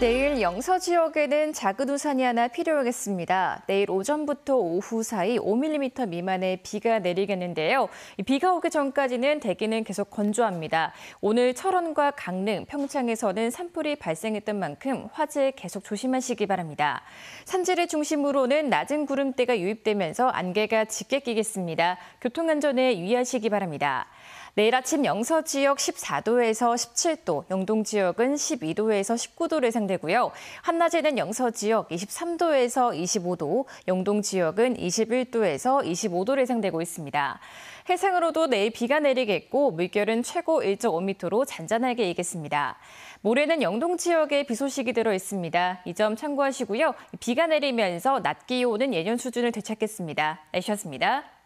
내일 영서 지역에는 작은 우산이 하나 필요하겠습니다. 내일 오전부터 오후 사이 5mm 미만의 비가 내리겠는데요. 비가 오기 전까지는 대기는 계속 건조합니다. 오늘 철원과 강릉, 평창에서는 산불이 발생했던 만큼 화재 계속 조심하시기 바랍니다. 산지를 중심으로는 낮은 구름대가 유입되면서 안개가 짙게 끼겠습니다. 교통안전에 유의하시기 바랍니다. 내일 아침 영서 지역 14도에서 17도, 영동 지역은 12도에서 19도로 예상 되고요. 한낮에는 영서 지역 23도에서 25도, 영동 지역은 21도에서 25도로 예상되고 있습니다. 해상으로도 내일 비가 내리겠고 물결은 최고 1.5m로 잔잔하게 이겠습니다. 모레는 영동 지역에 비 소식이 들어 있습니다. 이 점 참고하시고요. 비가 내리면서 낮 기온은 예년 수준을 되찾겠습니다. 날씨였습니다.